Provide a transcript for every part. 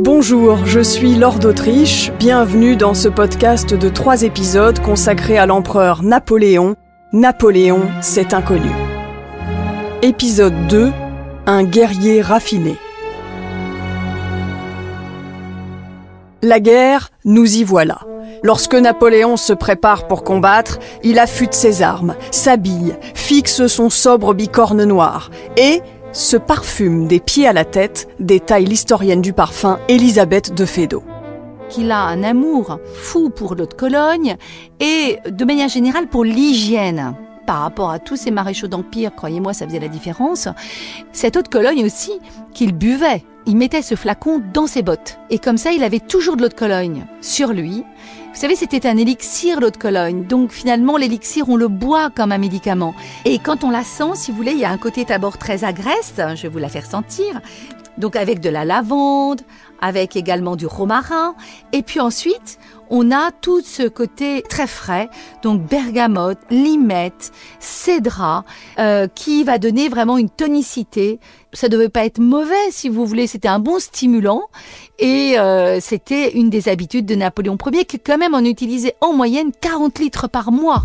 Bonjour, je suis Lord d'Autriche. Bienvenue dans ce podcast de trois épisodes consacrés à l'empereur Napoléon. Napoléon, c'est inconnu. Épisode 2 Un guerrier raffiné. La guerre, nous y voilà. Lorsque Napoléon se prépare pour combattre, il affûte ses armes, s'habille, fixe son sobre bicorne noir et se parfume des pieds à la tête, détaille l'historienne du parfum Elisabeth de Fédot. Qu'il a un amour fou pour l'eau de Cologne et de manière générale pour l'hygiène. Par rapport à tous ces maréchaux d'Empire, croyez-moi, ça faisait la différence. Cette eau de Cologne aussi, qu'il buvait. Il mettait ce flacon dans ses bottes. Et comme ça, il avait toujours de l'eau de Cologne sur lui. Vous savez, c'était un élixir, l'eau de Cologne. Donc finalement, l'élixir, on le boit comme un médicament. Et quand on la sent, si vous voulez, il y a un côté d'abord très agreste, je vais vous la faire sentir. Donc avec de la lavande, avec également du romarin. Et puis ensuite, on a tout ce côté très frais, donc bergamote, limette, cédra, euh, qui va donner vraiment une tonicité. Ça devait pas être mauvais, si vous voulez, c'était un bon stimulant. Et euh, c'était une des habitudes de Napoléon Ier, qui quand même en utilisait en moyenne 40 litres par mois.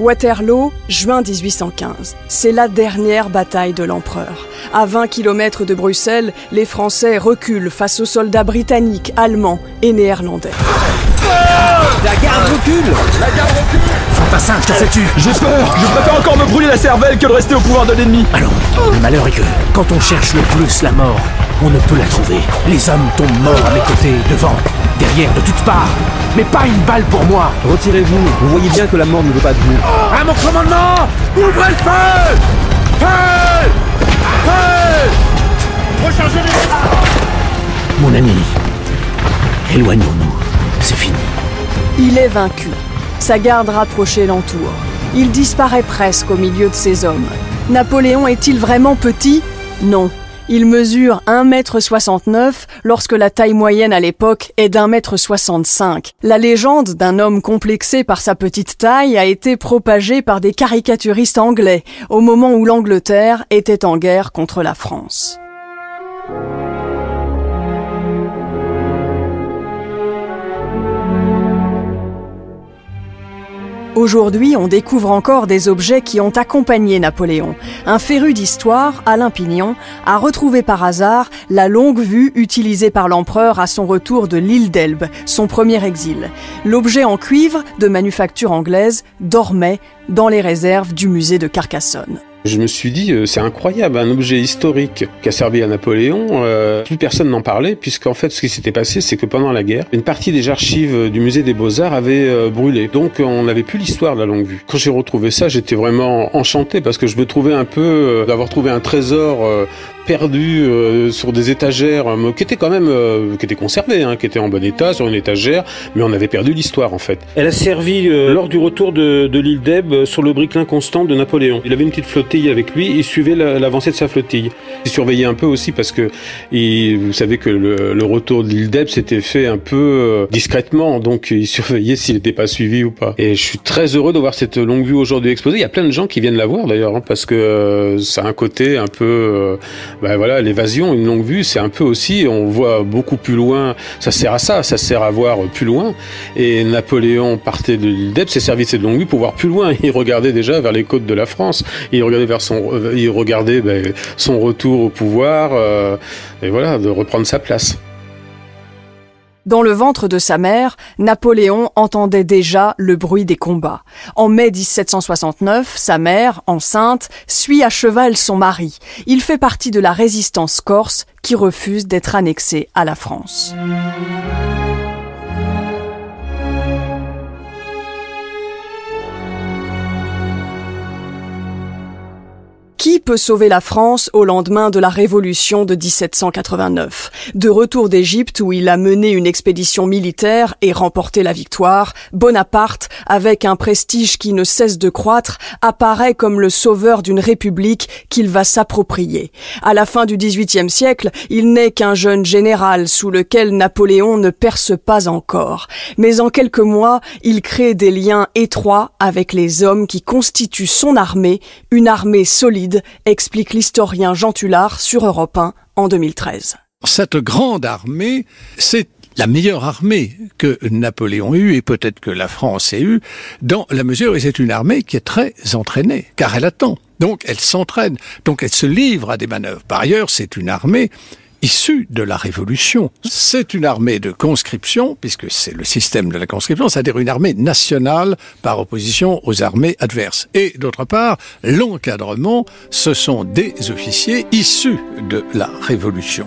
Waterloo, juin 1815. C'est la dernière bataille de l'empereur. À 20 km de Bruxelles, les Français reculent face aux soldats britanniques, allemands et néerlandais. La garde recule La garde recule Fantassin, que fais-tu J'ai peur Je préfère encore me brûler la cervelle que de rester au pouvoir de l'ennemi Alors, le malheur est que, quand on cherche le plus la mort, on ne peut la trouver. Les hommes tombent morts à mes côtés, devant, derrière, de toutes parts. Mais pas une balle pour moi Retirez-vous, vous voyez bien que la mort ne veut pas de vous. À mon commandement Ouvrez le feu Feu Feu Rechargez les... Mon ami, éloignons-nous. C'est fini. Il est vaincu. Sa garde rapprochée l'entoure. Il disparaît presque au milieu de ses hommes. Napoléon est-il vraiment petit? Non. Il mesure 1m69 lorsque la taille moyenne à l'époque est d'un mètre 65. La légende d'un homme complexé par sa petite taille a été propagée par des caricaturistes anglais au moment où l'Angleterre était en guerre contre la France. Aujourd'hui, on découvre encore des objets qui ont accompagné Napoléon. Un féru d'histoire, Alain Pignon, a retrouvé par hasard la longue vue utilisée par l'empereur à son retour de l'île d'Elbe, son premier exil. L'objet en cuivre, de manufacture anglaise, dormait dans les réserves du musée de Carcassonne. Je me suis dit, euh, c'est incroyable, un objet historique qui a servi à Napoléon. Euh, plus personne n'en parlait, puisqu'en fait, ce qui s'était passé, c'est que pendant la guerre, une partie des archives du musée des Beaux-Arts avait euh, brûlé. Donc, on n'avait plus l'histoire de la longue vue. Quand j'ai retrouvé ça, j'étais vraiment enchanté, parce que je me trouvais un peu euh, d'avoir trouvé un trésor euh, perdu euh, sur des étagères, euh, qui étaient quand même, euh, qui étaient conservées, hein, qui étaient en bon état sur une étagère, mais on avait perdu l'histoire en fait. Elle a servi euh, lors du retour de, de l'île d'Elbe euh, sur le briquelin constant de Napoléon. Il avait une petite flottille avec lui, il suivait la- l'avancée de sa flottille. Il surveillait un peu aussi parce que il- vous savez que le, le retour de l'île d'Elbe s'était fait un peu discrètement, donc il surveillait s'il n'était pas suivi ou pas. Et je suis très heureux de voir cette longue vue aujourd'hui exposée. Il y a plein de gens qui viennent la voir d'ailleurs, hein, parce que ça a un côté un peu euh, ben voilà, l'évasion, une longue vue, c'est un peu aussi, on voit beaucoup plus loin, ça sert à ça, ça sert à voir plus loin. Et Napoléon partait de l'île d'Elbe, s'est servi de cette longue vue pour voir plus loin. Il regardait déjà vers les côtes de la France, il regardait vers son, euh, il regardait ben, son retour au pouvoir, euh, et voilà, de reprendre sa place. Dans le ventre de sa mère, Napoléon entendait déjà le bruit des combats. En mai 1769, sa mère, enceinte, suit à cheval son mari. Il fait partie de la résistance corse qui refuse d'être annexée à la France. Qui peut sauver la France au lendemain de la Révolution de 1789 De retour d'Égypte où il a mené une expédition militaire et remporté la victoire, Bonaparte, avec un prestige qui ne cesse de croître, apparaît comme le sauveur d'une république qu'il va s'approprier. À la fin du XVIIIe siècle, il n'est qu'un jeune général sous lequel Napoléon ne perce pas encore. Mais en quelques mois, il crée des liens étroits avec les hommes qui constituent son armée, une armée solide, explique l'historien Jean Tullard sur Europe 1 en 2013. Cette grande armée, c'est la meilleure armée que Napoléon eue et peut-être que la France ait eue, dans la mesure où c'est une armée qui est très entraînée, car elle attend. Donc elle s'entraîne, donc elle se livre à des manœuvres. Par ailleurs, c'est une armée issue de la Révolution. C'est une armée de conscription, puisque c'est le système de la conscription, c'est-à-dire une armée nationale par opposition aux armées adverses. Et d'autre part, l'encadrement, ce sont des officiers issus de la Révolution.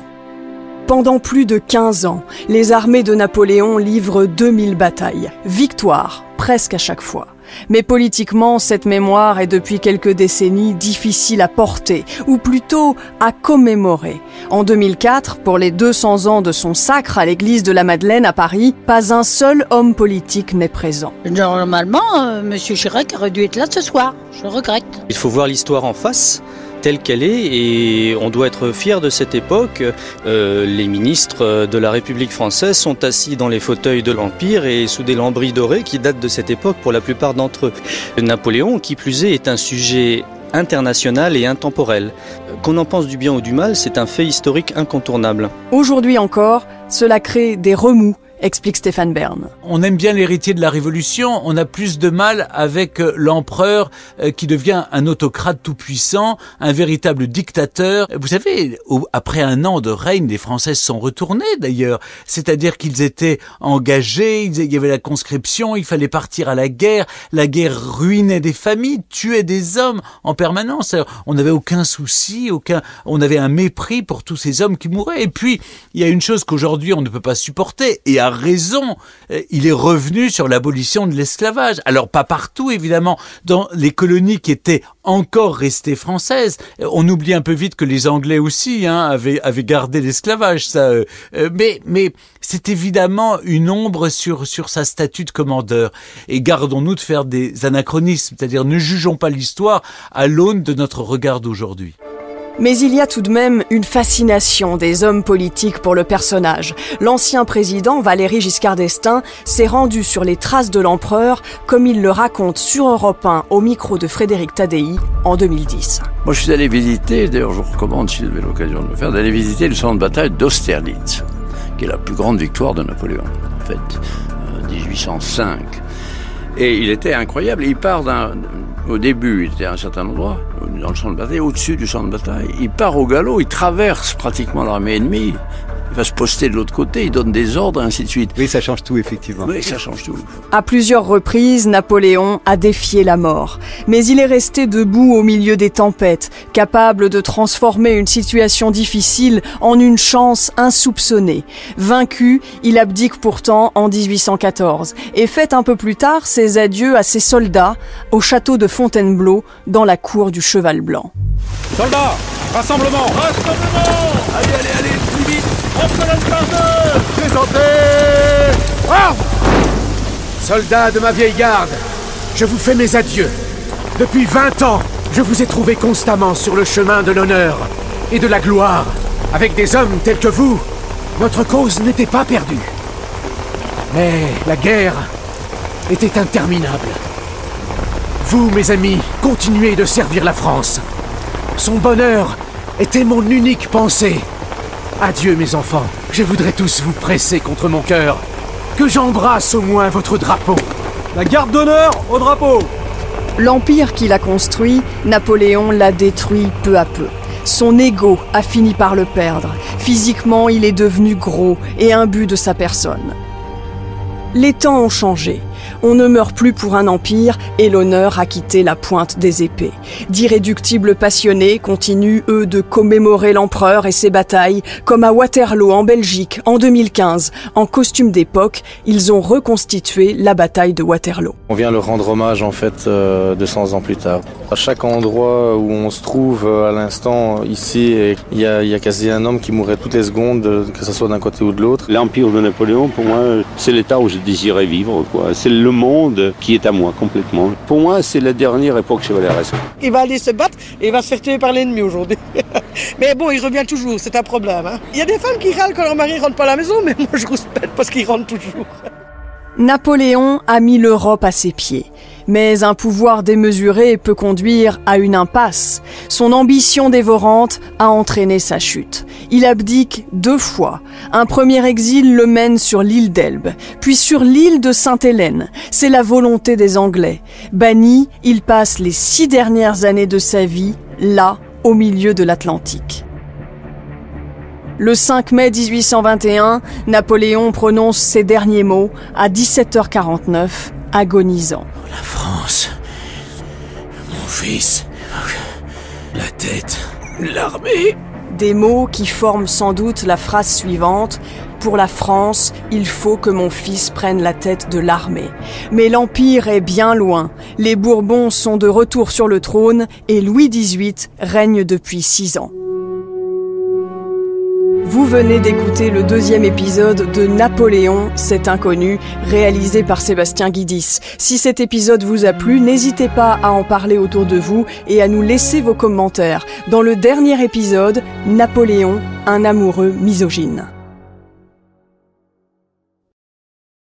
Pendant plus de 15 ans, les armées de Napoléon livrent 2000 batailles. Victoire, presque à chaque fois. Mais politiquement, cette mémoire est depuis quelques décennies difficile à porter, ou plutôt à commémorer. En 2004, pour les 200 ans de son sacre à l'église de la Madeleine à Paris, pas un seul homme politique n'est présent. Normalement, euh, M. Chirac aurait dû être là ce soir. Je regrette. Il faut voir l'histoire en face telle qu'elle est et on doit être fier de cette époque. Euh, les ministres de la République française sont assis dans les fauteuils de l'Empire et sous des lambris dorés qui datent de cette époque pour la plupart d'entre eux. Napoléon, qui plus est, est un sujet international et intemporel. Qu'on en pense du bien ou du mal, c'est un fait historique incontournable. Aujourd'hui encore, cela crée des remous explique Stéphane Bern. On aime bien l'héritier de la Révolution, on a plus de mal avec euh, l'empereur euh, qui devient un autocrate tout-puissant, un véritable dictateur. Vous savez, après un an de règne, les Français sont retournés d'ailleurs, c'est-à-dire qu'ils étaient engagés, il y avait la conscription, il fallait partir à la guerre, la guerre ruinait des familles, tuait des hommes en permanence. On n'avait aucun souci, aucun, on avait un mépris pour tous ces hommes qui mouraient. Et puis, il y a une chose qu'aujourd'hui on ne peut pas supporter, et raison. Euh, il est revenu sur l'abolition de l'esclavage. Alors pas partout, évidemment, dans les colonies qui étaient encore restées françaises. Euh, on oublie un peu vite que les Anglais aussi hein, avaient, gardé l'esclavage. Ça, euh, mais c'est évidemment une ombre sur sur sa statue de commandeur. Et gardons-nous de faire des anachronismes, c'est-à-dire ne jugeons pas l'histoire à l'aune de notre regard d'aujourd'hui. Mais il y a tout de même une fascination des hommes politiques pour le personnage. L'ancien président Valéry Giscard d'Estaing s'est rendu sur les traces de l'empereur, comme il le raconte sur Europe 1 au micro de Frédéric Tadei en 2010. Moi, je suis allé visiter, d'ailleurs, je vous recommande, si vous avez l'occasion de le faire, d'aller visiter le centre de bataille d'Austerlitz, qui est la plus grande victoire de Napoléon, en fait, 1805. Euh, Et il était incroyable. Il part d'un au début, il était à un certain endroit, dans le champ de bataille, au-dessus du champ de bataille. Il part au galop, il traverse pratiquement l'armée ennemie, va se poster de l'autre côté, il donne des ordres, et ainsi de suite. Oui, ça change tout, effectivement. Oui, ça change tout. À plusieurs reprises, Napoléon a défié la mort. Mais il est resté debout au milieu des tempêtes, capable de transformer une situation difficile en une chance insoupçonnée. Vaincu, il abdique pourtant en 1814 et fait un peu plus tard ses adieux à ses soldats au château de Fontainebleau dans la cour du Cheval Blanc. Soldats, rassemblement Rassemblement Allez, allez, allez, plus vite Présentez Soldats de ma vieille garde, je vous fais mes adieux. Depuis 20 ans, je vous ai trouvé constamment sur le chemin de l'honneur et de la gloire. Avec des hommes tels que vous, notre cause n'était pas perdue. Mais la guerre était interminable. Vous, mes amis, continuez de servir la France. Son bonheur était mon unique pensée. Adieu mes enfants, je voudrais tous vous presser contre mon cœur. Que j'embrasse au moins votre drapeau. La garde d'honneur au drapeau L'empire qu'il a construit, Napoléon l'a détruit peu à peu. Son ego a fini par le perdre. Physiquement, il est devenu gros et imbu de sa personne. Les temps ont changé. On ne meurt plus pour un empire et l'honneur a quitté la pointe des épées. D'irréductibles passionnés continuent, eux, de commémorer l'empereur et ses batailles, comme à Waterloo en Belgique en 2015. En costume d'époque, ils ont reconstitué la bataille de Waterloo. On vient leur rendre hommage en fait 200 ans plus tard. À chaque endroit où on se trouve euh, à l'instant ici, il y, a, il y a quasi un homme qui mourrait toutes les secondes, que ce soit d'un côté ou de l'autre. L'empire de Napoléon, pour moi, c'est l'état où je désirais vivre. Quoi. C'est le monde qui est à moi complètement. Pour moi, c'est la dernière époque chevaleresque. Il va aller se battre et il va se faire tuer par l'ennemi aujourd'hui. mais bon, il revient toujours, c'est un problème. Hein. Il y a des femmes qui râlent quand leur mari rentre pas à la maison, mais moi je rouspète parce qu'il rentre toujours. Napoléon a mis l'Europe à ses pieds. Mais un pouvoir démesuré peut conduire à une impasse. Son ambition dévorante a entraîné sa chute. Il abdique deux fois. Un premier exil le mène sur l'île d'Elbe, puis sur l'île de Sainte-Hélène. C'est la volonté des Anglais. Banni, il passe les six dernières années de sa vie là, au milieu de l'Atlantique. Le 5 mai 1821, Napoléon prononce ses derniers mots à 17h49, agonisant. La France, mon fils, la tête, l'armée. Des mots qui forment sans doute la phrase suivante pour la France, il faut que mon fils prenne la tête de l'armée. Mais l'Empire est bien loin. Les Bourbons sont de retour sur le trône et Louis XVIII règne depuis six ans. Vous venez d'écouter le deuxième épisode de Napoléon, cet inconnu, réalisé par Sébastien Guidis. Si cet épisode vous a plu, n'hésitez pas à en parler autour de vous et à nous laisser vos commentaires. Dans le dernier épisode, Napoléon, un amoureux misogyne.